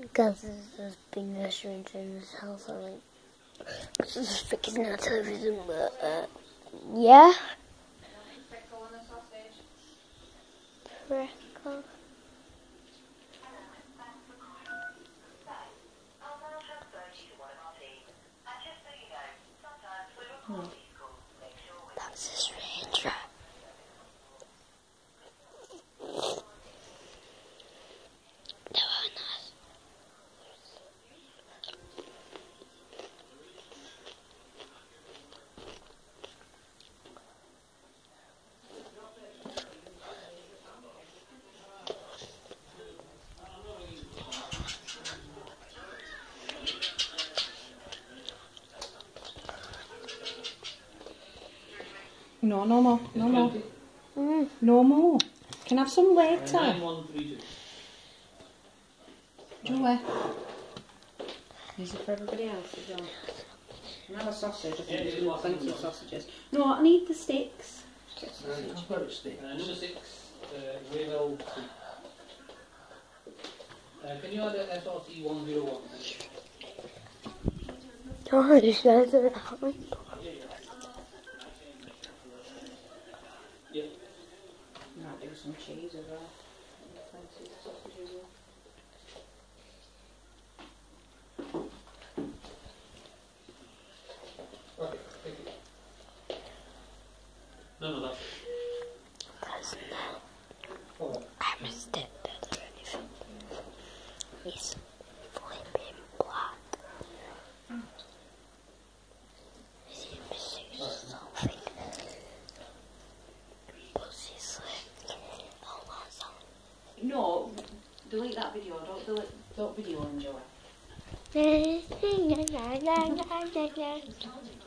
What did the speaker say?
Because there's been restaurants in this house. I'm like, this is freaking not television, but uh, yeah. A sausage. Freckle. That's a No, no more. No more. Mm. No more. Can I have some later? 9132. Joey. Is it for everybody else as well? Can I have a sausage? I think Yeah, there's yeah, plenty of sausages. No, I need the sticks. I've got it stick. Uh, number six, uh, Wayville. Uh, can you add a SRT 101? Oh, these guys are happy. Yeah. Might do some cheese as well. Plenty of sausages as. Okay, thank you. No, no, that's Because all right. I'm a stepdad or anything. He's delete that video. Don't delete. Don't video enjoy.